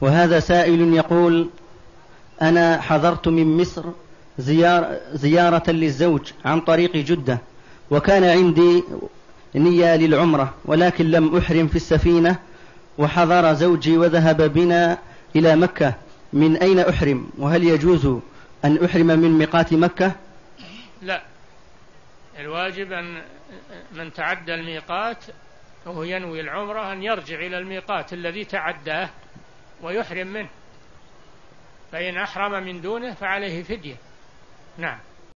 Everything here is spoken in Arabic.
وهذا سائل يقول أنا حضرت من مصر زيار زيارة للزوج عن طريق جدة وكان عندي نية للعمرة ولكن لم أحرم في السفينة وحضر زوجي وذهب بنا إلى مكة. من أين أحرم؟ وهل يجوز أن أحرم من ميقات مكة؟ لا. الواجب أن من تعدى الميقات وهو ينوي العمرة أن يرجع إلى الميقات الذي تعداه. ويحرم منه. فإن أحرم من دونه فعليه فدية. نعم.